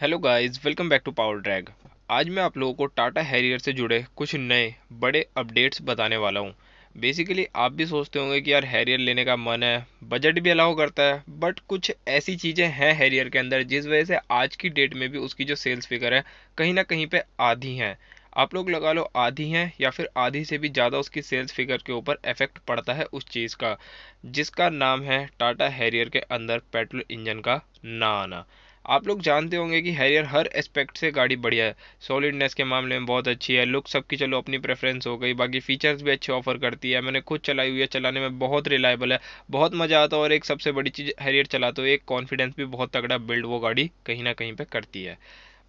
Hello guys welcome back to power drag आज मैं आप लोगों को टाटा हैरियर से जुड़े कुछ नए, बड़े अपडेट्स बताने वाला हूँ। बेसिकली आप भी सोचते होंगे कि यार हैरियर लेने का मन है बजट भी अलाउ करता है बट कुछ ऐसी चीज़ें हैं हैरियर के अंदर जिस वजह से आज की डेट में भी उसकी जो सेल्स फिगर है, कहीं ना कहीं पे आधी हैं। आप लोग लगा लो आधी हैं या फिर आधी से भी ज़्यादा उसकी सेल्स फिगर के ऊपर इफ़ेक्ट पड़ता है उस चीज़ का, जिसका नाम है टाटा हैरियर के अंदर पेट्रोल इंजन का ना आना। आप लोग जानते होंगे कि हैरियर हर एस्पेक्ट से गाड़ी बढ़िया है। सॉलिडनेस के मामले में बहुत अच्छी है। लुक सबकी चलो अपनी प्रेफरेंस हो गई। बाकी फीचर्स भी अच्छे ऑफ़र करती है। मैंने खुद चलाई हुई है। चलाने में बहुत रिलायबल है। बहुत मज़ा आता है और एक सबसे बड़ी चीज़ हैरियर चलाते हो एक कॉन्फिडेंस भी बहुत तगड़ा बिल्ड वो गाड़ी कहीं ना कहीं पर करती है।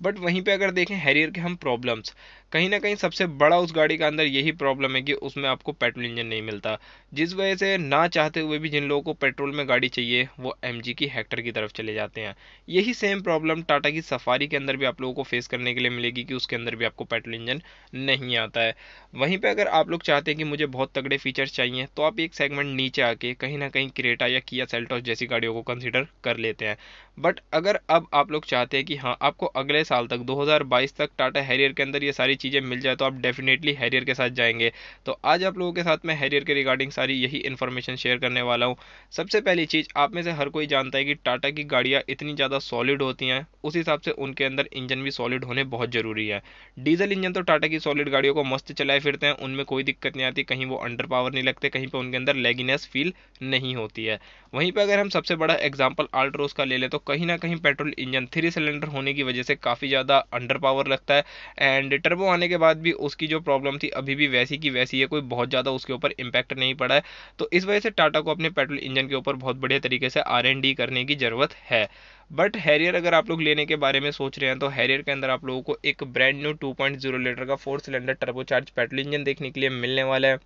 बट वहीं पे अगर देखें हैरियर के हम प्रॉब्लम्स कहीं ना कहीं सबसे बड़ा उस गाड़ी का अंदर यही प्रॉब्लम है कि उसमें आपको पेट्रोल इंजन नहीं मिलता। जिस वजह से ना चाहते हुए भी जिन लोगों को पेट्रोल में गाड़ी चाहिए, वो एमजी की हेक्टर की तरफ़ चले जाते हैं। यही सेम प्रॉब्लम टाटा की सफारी के अंदर भी आप लोगों को फेस करने के लिए मिलेगी कि उसके अंदर भी आपको पेट्रोल इंजन नहीं आता है। वहीं पर अगर आप लोग चाहते हैं कि मुझे बहुत तगड़े फीचर्स चाहिए तो आप एक सेगमेंट नीचे आके कहीं ना कहीं क्रेटा या किया सेल्टॉस जैसी गाड़ियों को कंसिडर कर लेते हैं। बट अगर अब आप लोग चाहते हैं कि हाँ आपको अगले साल तक 2022 तक टाटा हैरियर के अंदर ये सारी चीज़ें मिल जाए तो आप डेफिनेटली हैरियर के साथ जाएँगे। तो आज आप लोगों के साथ मैं हैरियर के रिगार्डिंग सारी यही इन्फॉर्मेशन शेयर करने वाला हूँ। सबसे पहली चीज़, आप में से हर कोई जानता है कि टाटा की गाड़ियाँ इतनी ज़्यादा सॉलिड होती हैं, उस हिसाब से उनके अंदर इंजन भी सॉलिड होने बहुत ज़रूरी है। डीजल इंजन तो टाटा की सॉलिड गाड़ियों को मस्त चलाए फिरते हैं, उनमें कोई दिक्कत नहीं आती, कहीं वो अंडर पावर नहीं लगते, कहीं पर उनके अंदर लेगिनेस फील नहीं होती है। वहीं पर अगर हम सबसे बड़ा एग्ज़ाम्पल आल्ट्रोस का ले लें तो कहीं ना कहीं पेट्रोल इंजन थ्री सिलेंडर होने की वजह से काफ़ी ज़्यादा अंडर पावर लगता है। एंड टर्बो आने के बाद भी उसकी जो प्रॉब्लम थी, अभी भी वैसी की वैसी है, कोई बहुत ज़्यादा उसके ऊपर इम्पैक्ट नहीं पड़ा है। तो इस वजह से टाटा को अपने पेट्रोल इंजन के ऊपर बहुत बढ़िया तरीके से आर करने की ज़रूरत है। बट हैरियर अगर आप लोग लेने के बारे में सोच रहे हैं तो हैरियर के अंदर आप लोगों को एक ब्रांड न्यू 2.0 लीटर का four cylinder turbocharge petrol engine देखने के लिए मिलने वाला है,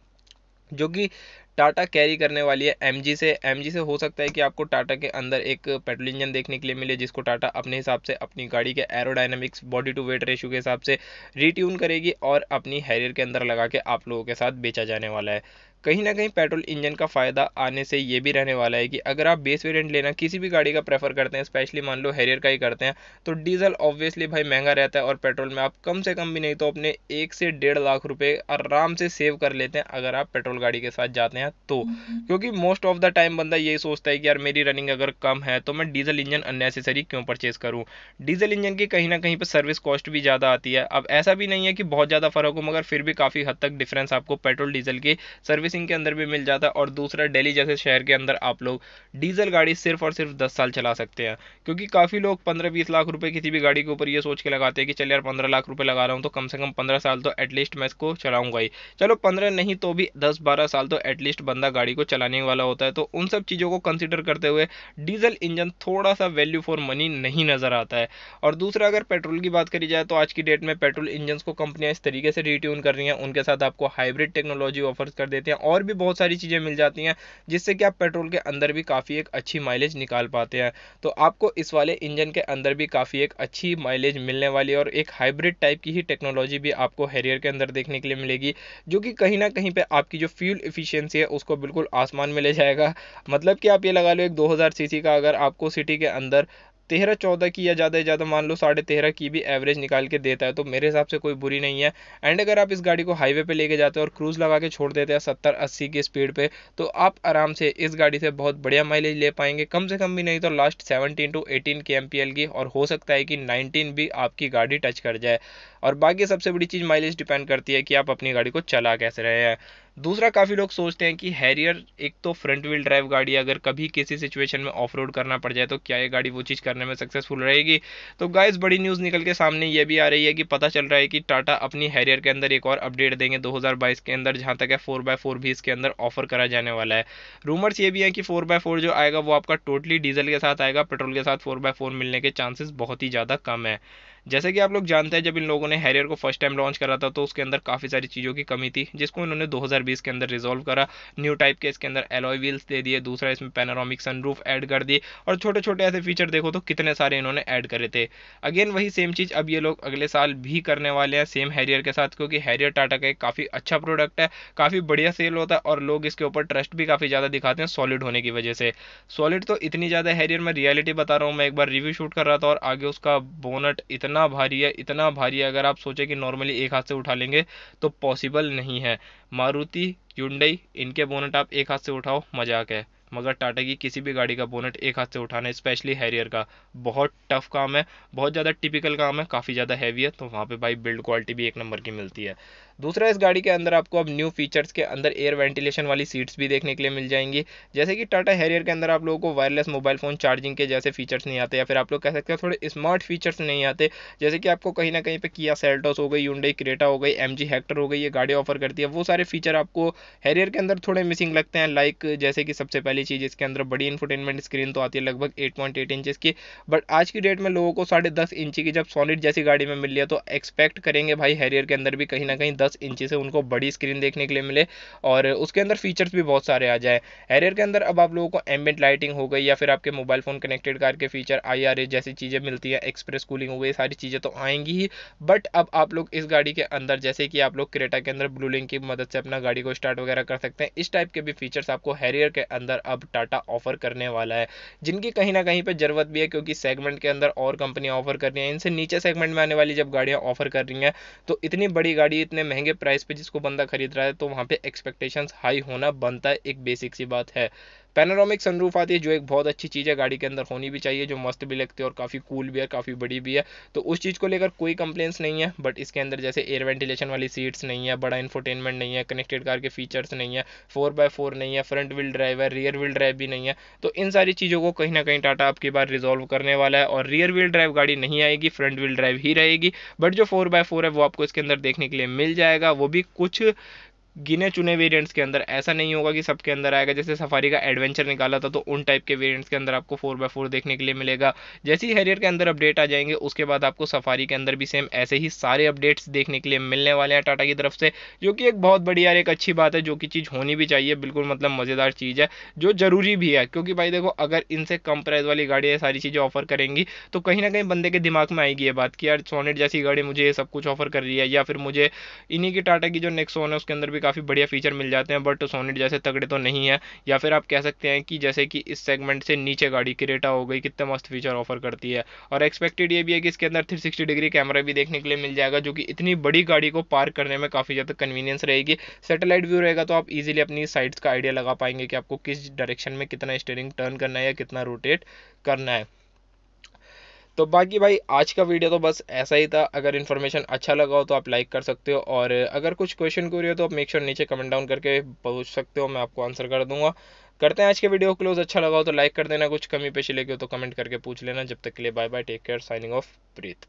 जो कि टाटा कैरी करने वाली है एमजी से। एमजी से हो सकता है कि आपको टाटा के अंदर एक पेट्रोल इंजन देखने के लिए मिले, जिसको टाटा अपने हिसाब से, अपनी गाड़ी के aerodynamics body to weight ratio के हिसाब से रीट्यून करेगी और अपनी हैरियर के अंदर लगा के आप लोगों के साथ बेचा जाने वाला है। कहीं ना कहीं पेट्रोल इंजन का फ़ायदा आने से ये भी रहने वाला है कि अगर आप बेस वेरिएंट लेना किसी भी गाड़ी का प्रेफर करते हैं स्पेशली मान लो हैरियर का ही करते हैं तो डीजल ऑब्वियसली भाई महँगा रहता है और पेट्रोल में आप कम से कम भी नहीं तो अपने एक से डेढ़ लाख रुपए आराम से सेव कर लेते हैं, अगर आप पेट्रोल गाड़ी के साथ जाते हैं। तो क्योंकि मोस्ट ऑफ़ द टाइम बंदा यही सोचता है कि यार मेरी रनिंग अगर कम है तो मैं डीजल इंजन अननेसेसरी क्यों परचेज करूँ? डीजल इंजन की कहीं ना कहीं पर सर्विस कॉस्ट भी ज़्यादा आती है। अब ऐसा भी नहीं है कि बहुत ज़्यादा फ़र्क हो मगर फिर भी काफ़ी हद तक डिफरेंस आपको पेट्रोल डीजल की सर्विसिंग के अंदर भी मिल जाता है और दूसरा दिल्ली जैसे शहर के अंदर आप लोग डीजल गाड़ी सिर्फ़ और सिर्फ़ दस साल चला सकते हैं। क्योंकि काफ़ी लोग पंद्रह बीस लाख रुपए किसी भी गाड़ी के ऊपर ये सोच के लगाते हैं कि चल यार पंद्रह लाख रुपए लगा रहा हूँ तो कम से कम पंद्रह साल तो एटलीस्ट मैं इसको चलाऊँगा ही। चलो पंद्रह नहीं तो भी दस बारह साल तो एटलीस्ट बंदा गाड़ी को चलाने वाला होता है तो उन सब चीज़ों को कंसिडर करते हुए डीजल इंजन थोड़ा सा वैल्यू फॉर मनी नहीं नज़र आता है। और दूसरा, अगर पेट्रोल की बात करी जाए तो आज की डेट में पेट्रोल इंजन को कंपनियाँ इस तरीके से रिट्यून कर रही हैं। उनके साथ आपको हाइब्रिड टेक्नोलॉजी ऑफ़र कर देती हैं और भी बहुत सारी चीज़ें मिल जाती हैं, जिससे कि आप पेट्रोल के अंदर भी काफ़ी एक अच्छी माइलेज निकाल पाते हैं। तो आपको इस वाले इंजन के अंदर भी काफ़ी एक अच्छी माइलेज मिलने वाली और एक हाइब्रिड टाइप की ही टेक्नोलॉजी भी आपको हैरियर के अंदर देखने के लिए मिलेगी, जो कि कहीं ना कहीं पे आपकी जो फ्यूल इफिशियंसी है उसको बिल्कुल आसमान में ले जाएगा। मतलब कि आप ये लगा लो, एक 2000 सीसी का अगर आपको सिटी के अंदर तेरह चौदह की या ज़्यादा ज़्यादा, मान लो साढ़े तेरह की भी एवरेज निकाल के देता है तो मेरे हिसाब से कोई बुरी नहीं है। एंड अगर आप इस गाड़ी को हाईवे पे लेके जाते हैं और क्रूज़ लगा के छोड़ देते हैं सत्तर अस्सी की स्पीड पे तो आप आराम से इस गाड़ी से बहुत बढ़िया माइलेज ले पाएँगे। कम से कम भी नहीं तो last seventeen to eighteen K M की, और हो सकता है कि नाइनटीन भी आपकी गाड़ी टच कर जाए। और बाकी सबसे बड़ी चीज़ माइलेज डिपेंड करती है कि आप अपनी गाड़ी को चला कैसे रहे हैं। दूसरा, काफ़ी लोग सोचते हैं कि हैरियर एक तो फ्रंट व्हील ड्राइव गाड़ी अगर कभी किसी सिचुएशन में ऑफ़ रोड करना पड़ जाए तो क्या ये गाड़ी वो चीज़ करने में सक्सेसफुल रहेगी? तो गाइस बड़ी न्यूज़ निकल के सामने ये भी आ रही है कि पता चल रहा है कि टाटा अपनी हैरियर के अंदर एक और अपडेट देंगे 2022 के अंदर, जहाँ तक है फोर बाय फोर भी इसके अंदर ऑफ़र करा जाने वाला है। रूमर्स ये भी है कि फोर बाय फोर जो आएगा, वो आपका टोटली डीजल के साथ आएगा पेट्रोल के साथ फोर बाय फोर मिलने के चांसेस बहुत ही ज़्यादा कम है। जैसे कि आप लोग जानते हैं, जब इन लोगों ने हैरियर को फ़र्स्ट टाइम लॉन्च करा था तो उसके अंदर काफ़ी सारी चीज़ों की कमी थी, जिसको इन्होंने 2020 के अंदर रिजोल्व करा। न्यू टाइप के इसके अंदर एलॉय व्हील्स दे दिए, दूसरा इसमें पैनारोमिक सनरूफ ऐड कर दिए, और छोटे छोटे ऐसे फीचर देखो तो कितने सारे इन्होंने ऐड करे थे। अगेन वही सेम चीज़ अब ये लोग अगले साल भी करने वाले हैं सेम हैरियर के साथ, क्योंकि हैरियर टाटा का एक काफ़ी अच्छा प्रोडक्ट है, काफ़ी बढ़िया सेल होता है, और लोग इसके ऊपर ट्रस्ट भी काफ़ी ज़्यादा दिखाते हैं सॉलिड होने की वजह से। सॉलिड तो इतनी ज़्यादा हैरियर मैं रियलिटी बता रहा हूँ, मैं एक बार रिव्यू शूट कर रहा था, और आगे उसका बोनट इतना भारी है, इतना भारी है, अगर आप सोचे कि नॉर्मली एक हाथ से उठा लेंगे तो पॉसिबल नहीं है। मारुति युंडई इनके बोनट आप एक हाथ से उठाओ, मज़ाक है। मगर टाटा की किसी भी गाड़ी का बोनट एक हाथ से उठाना स्पेशली हैरियर का, बहुत टफ काम है, बहुत ज़्यादा टिपिकल काम है, काफ़ी ज़्यादा हैवी है तो वहाँ पे भाई बिल्ड क्वालिटी भी एक नंबर की मिलती है। दूसरा, इस गाड़ी के अंदर आपको अब न्यू फीचर्स के अंदर एयर वेंटिलेशन वाली सीट्स भी देखने के लिए मिल जाएँगी। जैसे कि टाटा हैरियर के अंदर आप लोगों को वायरलेस मोबाइल फ़ोन चार्जिंग के जैसे फीचर्स नहीं आते, या फिर आप लोग कह सकते हैं थोड़े स्मार्ट फीचर्स नहीं आते, जैसे कि आपको कहीं ना कहीं पे किया सेल्टोस हो गई यूंडई क्रेटा हो गई एम हेक्टर हो गई, ये गाड़ी ऑफ़र करती है। वो सारे फीचर आपको हैरियर के अंदर थोड़े मिसिंग लगते हैं लाइक जैसे कि सबसे पहली चीज़ इसके अंदर, बड़ी इन्फोटेनमेंट स्क्रीन तो आती है लगभग एट पॉइंट एट इंचज़ की। बट आज की डेट में लोगों को साढ़े दस इंची की जब सॉलिड जैसी गाड़ी में मिल रही है तो एक्सपेक्ट करेंगे भाई हैरियर के अंदर भी कहीं ना कहीं दस इंची से उनको बड़ी स्क्रीन देखने के लिए मिले। और उसके अंदर फीचर्स भी बहुत सारे आ जाए। एरियर के अंदर अब आप लोगों को एम्बेंट लाइटिंग हो गई, या फिर आपके मोबाइल फ़ोन कनेक्टेड कार के फीचर आई जैसी चीज़ें मिलती है एक्सप्रेस कूलिंग हो गई सारी चीज़ें तो आएँगी ही। बट अब आप लोग इस गाड़ी के अंदर, जैसे कि आप लोग क्रेटा के अंदर ब्लू लिंक की मदद से अपना गाड़ी को स्टार्ट वगैरह कर सकते हैं। इस टाइप के भी फीचर्स आपको हैरियर के अंदर अब टाटा ऑफ़र करने वाला है, जिनकी कहीं ना कहीं पर ज़रूरत भी है, क्योंकि सेगमेंट के अंदर और कंपनियाँ ऑफ़र कर रही हैं। इनसे नीचे सेगमेंट में आने वाली जब गाड़ियाँ ऑफ़र कर रही हैं तो इतनी बड़ी गाड़ी, इतने महँगे प्राइस पर जिसको बंदा खरीद रहा है तो वहाँ पर एक्सपेक्टेशन हाई होना बनता है, एक बेसिक सी बात है। पैनोरामिक सनरूफ आती है, जो एक बहुत अच्छी चीज़ है, गाड़ी के अंदर होनी भी चाहिए, जो मस्त भी लगती है और काफ़ी कूल भी है, काफ़ी बड़ी भी है। तो उस चीज़ को लेकर कोई कंप्लेंट्स नहीं है बट इसके अंदर जैसे एयर वेंटिलेशन वाली सीट्स नहीं है, बड़ा इन्फोटेनमेंट नहीं है कनेक्टेड कार के फीचर्स नहीं है फोर बाय फोर नहीं है फ्रंट व्हील ड्राइव है रियर व्हील ड्राइव भी नहीं है। तो इन सारी चीज़ों को कहीं ना कहीं टाटा आपकी बार रिजॉल्व करने वाला है और रियर व्हील ड्राइव गाड़ी नहीं आएगी फ्रंट व्हील ड्राइव ही रहेगी बट जो फोर बाय फोर है, वो आपको इसके अंदर देखने के लिए मिल जाएगा। वो भी कुछ गिने चुने वेरिएंट्स के अंदर। ऐसा नहीं होगा कि सबके अंदर आएगा। जैसे सफारी का एडवेंचर निकाला था तो उन टाइप के वेरिएंट्स के अंदर आपको फोर बाय फोर देखने के लिए मिलेगा। जैसे ही हैरियर के अंदर अपडेट आ जाएँगे, उसके बाद आपको सफारी के अंदर भी सेम ऐसे ही सारे अपडेट्स देखने के लिए मिलने वाले हैं टाटा की तरफ़ से, जो कि एक बहुत बड़ी यार एक अच्छी बात है, जो कि चीज़ होनी भी चाहिए। बिल्कुल मतलब मज़ेदार चीज़ है, जो ज़रूरी भी है। क्योंकि भाई देखो, अगर इनसे कम प्राइस वाली गाड़ी ये सारी चीज़ें ऑफ़र करेंगी तो कहीं ना कहीं बंदे के दिमाग में आएगी ये बात कि यार सोनेट जैसी गाड़ी मुझे ये सब कुछ ऑफ़र कर रही है, या फिर मुझे इन्हीं की टाटा की जो नेक्सोन है, उसके अंदर भी काफ़ी बढ़िया फीचर मिल जाते हैं बट सोनिट जैसे तगड़े तो नहीं है। या फिर आप कह सकते हैं कि जैसे कि इस सेगमेंट से नीचे गाड़ी क्रेटा हो गई, कितने मस्त फीचर ऑफ़र करती है। और एक्सपेक्टेड ये भी है कि इसके अंदर थ्री सिक्सटी डिग्री कैमरा भी देखने के लिए मिल जाएगा, जो कि इतनी बड़ी गाड़ी को पार्क करने में काफ़ी ज़्यादा कन्वीनियंस रहेगी। सेटेलाइट व्यू रहेगा तो आप इजीली अपनी साइड्स का आइडिया लगा पाएँगे कि आपको किस डायरेक्शन में कितना स्टेयरिंग टर्न करना है या कितना रोटेट करना है। तो बाकी भाई, आज का वीडियो तो बस ऐसा ही था। अगर इन्फॉर्मेशन अच्छा लगा हो तो आप लाइक कर सकते हो और अगर कुछ क्वेश्चन क्यूरी हो तो आप मेक श्योर नीचे कमेंट डाउन करके पूछ सकते हो, मैं आपको आंसर कर दूँगा। करते हैं आज के वीडियो क्लोज अच्छा लगा हो तो लाइक कर देना, कुछ कमी पेशी लेके हो तो कमेंट करके पूछ लेना। जब तक के लिए bye bye take care signing off Preet